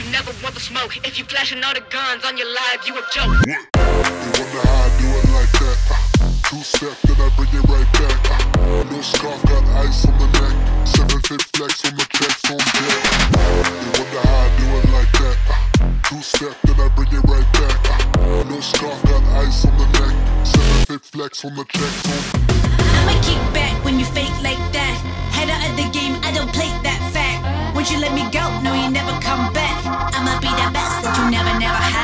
all the smoke. If you flashing all the guns on your life, you a joke. You wonder how I do it like that. Uh, two step, then I bring it right back. Uh, no scarf, got ice on the neck. Seven fit flex on the checks on deck. You wonder how I do it like that. Uh, two step, then I bring it right back. Uh, no scarf, got ice on the neck. Seven fit flex on the checks on. I'ma kick back when you fake like that. Head out of the game, I don't play that fact. Once you let me go, no, you never come back. Be the best that you never, never had.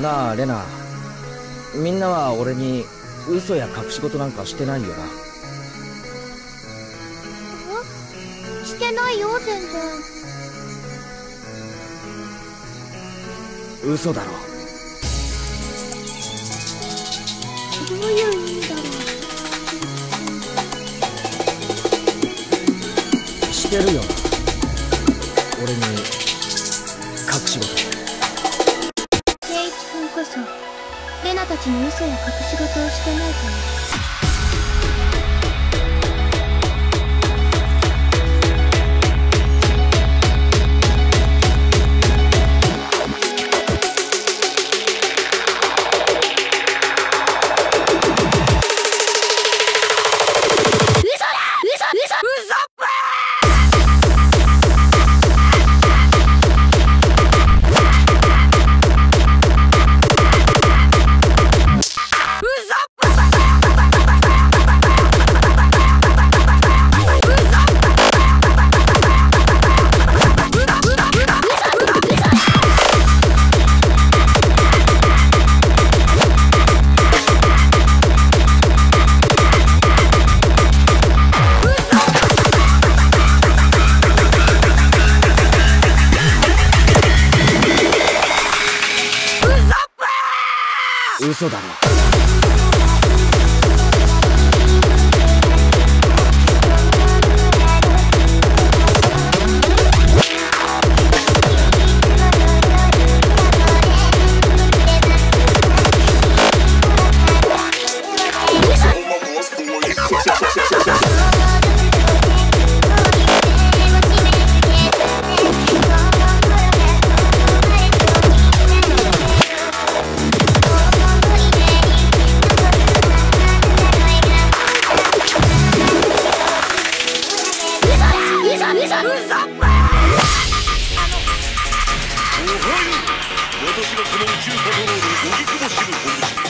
なあレナ。みんなは俺に嘘や隠し事なんかしてないよな。してないよ全然。嘘だろ。どういう意味だろう。してるよな。俺にナたちに嘘や隠し事をしてないから中華殿の荻窪支部本部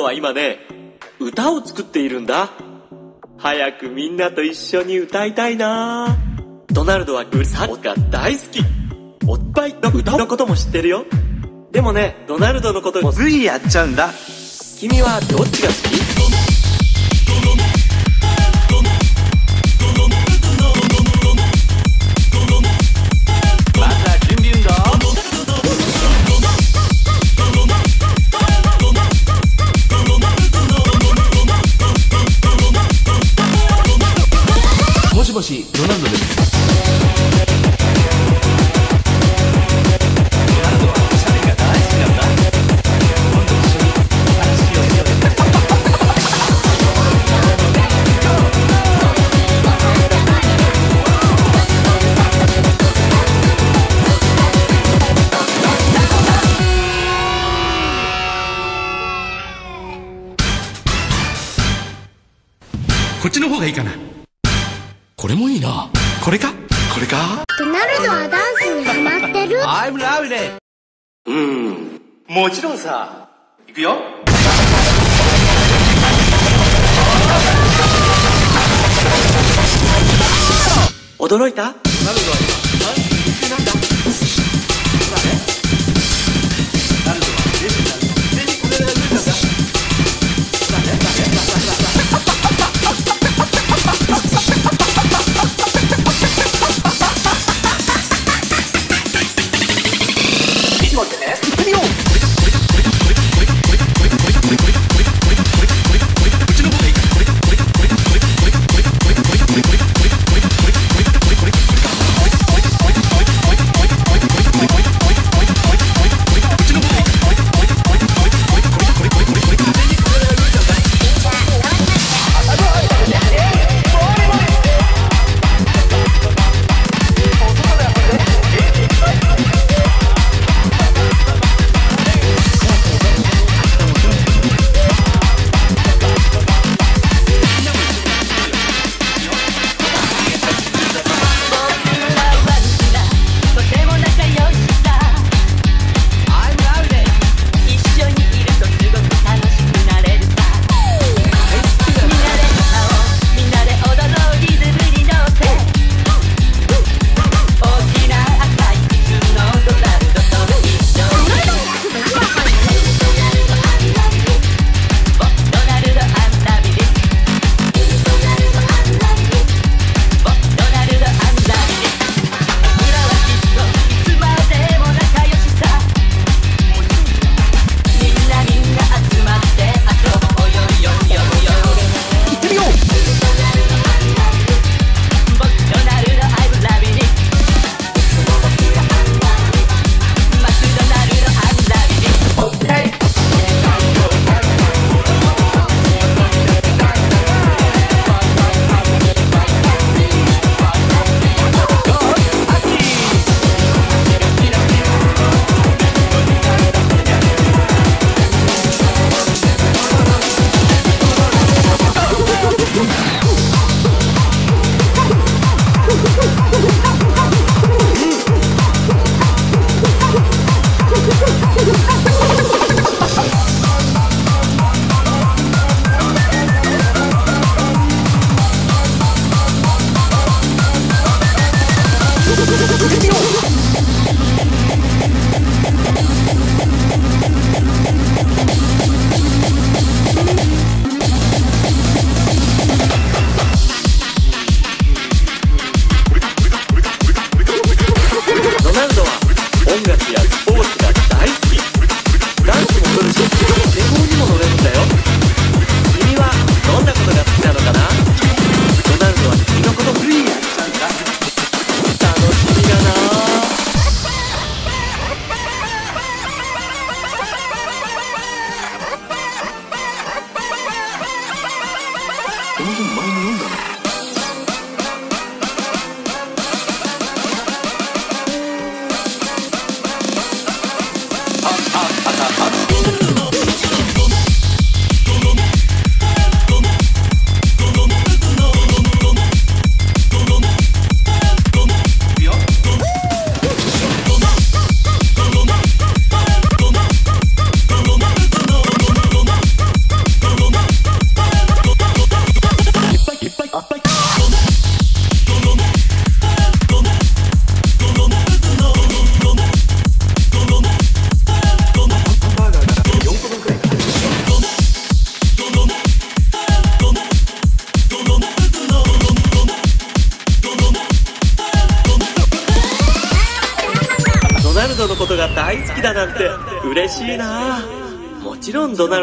ドは今ね、歌を作っているんだ。早くみんなと一緒に歌いたいな。ドナルドはグサッが大好き。おっぱいの歌のことも知ってるよ。でもねドナルドのことも。ついやっちゃうんだ。君はどっちが好き？驚い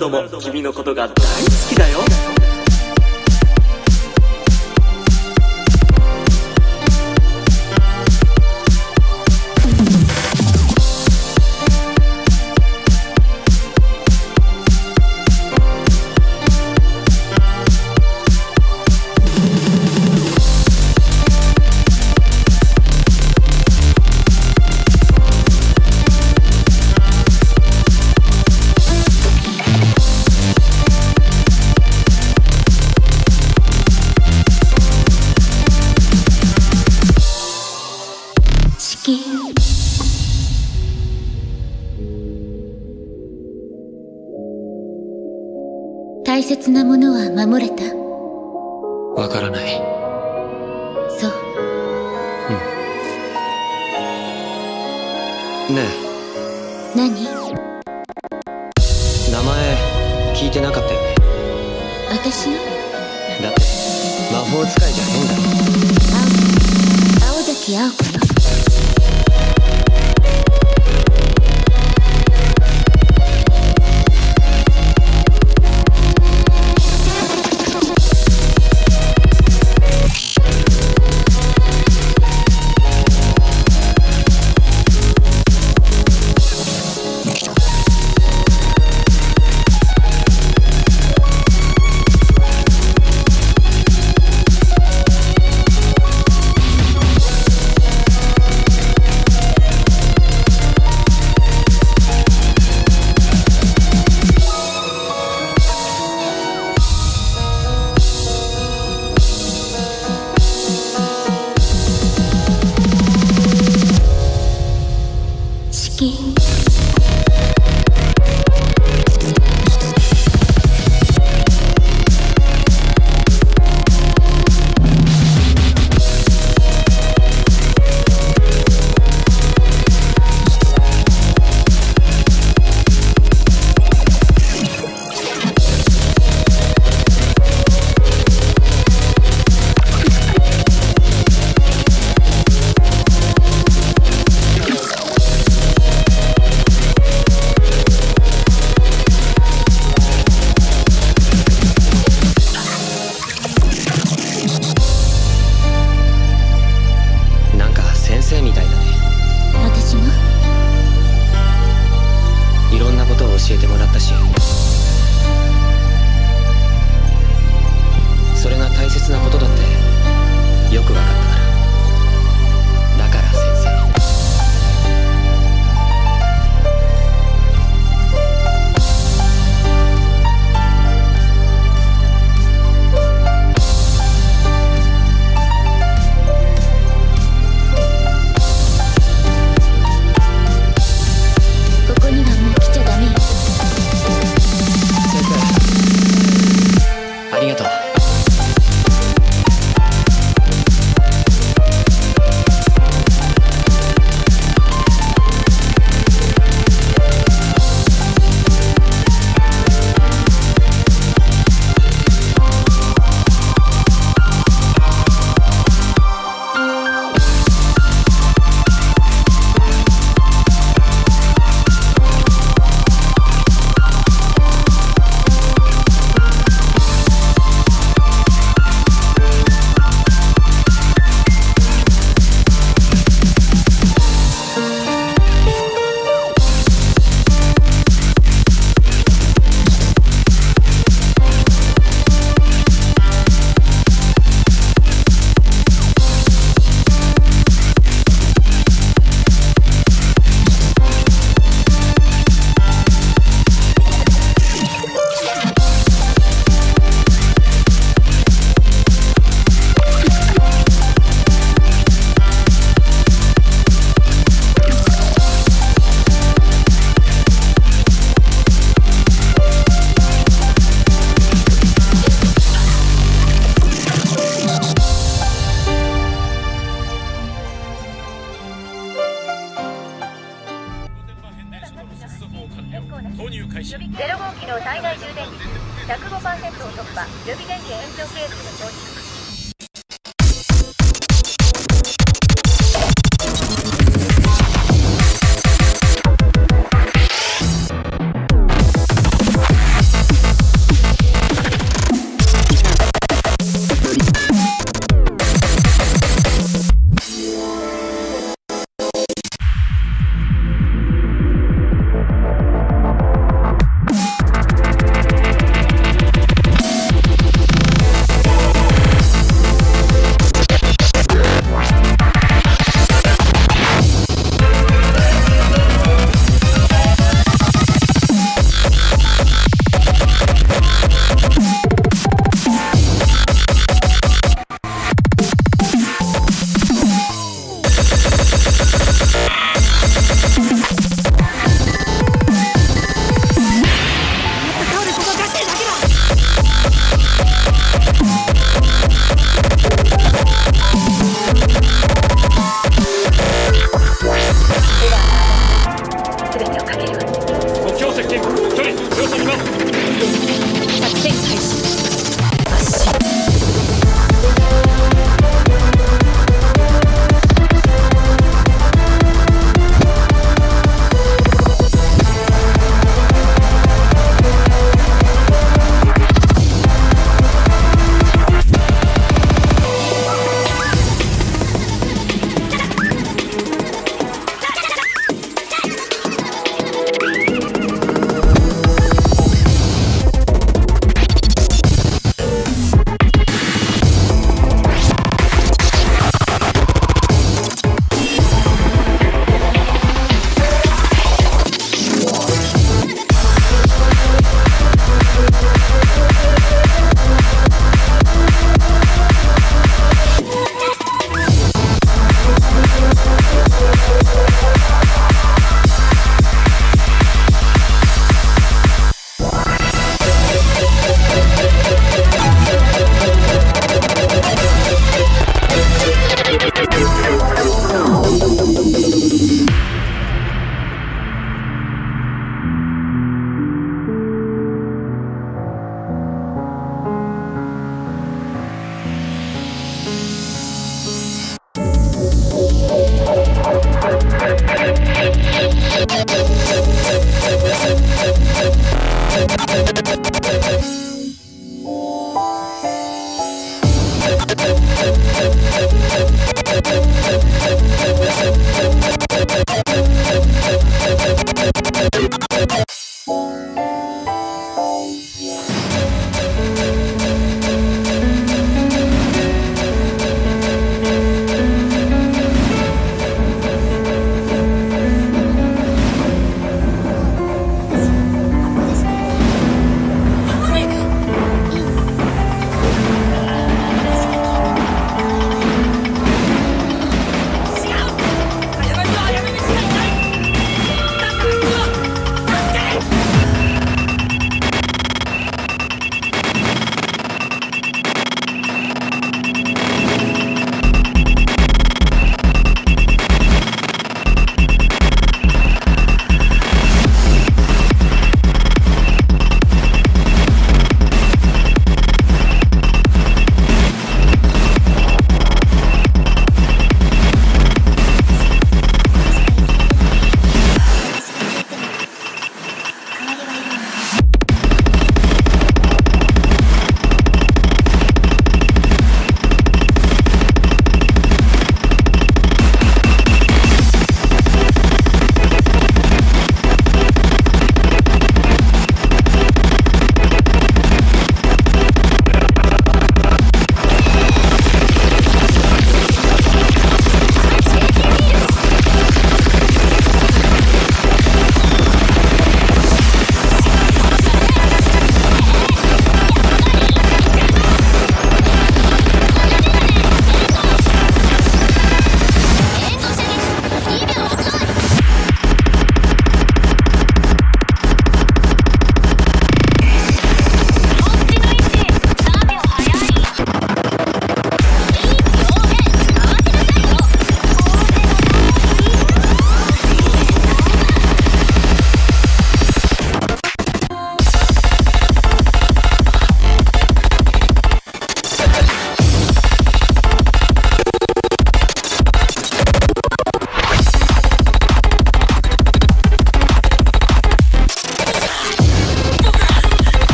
ども君のことが大切なものは守れた。わからない。そう。うん。ねえ。何？名前聞いてなかったよね。私の？だって魔法使いじゃねえんだ青。青崎青子よ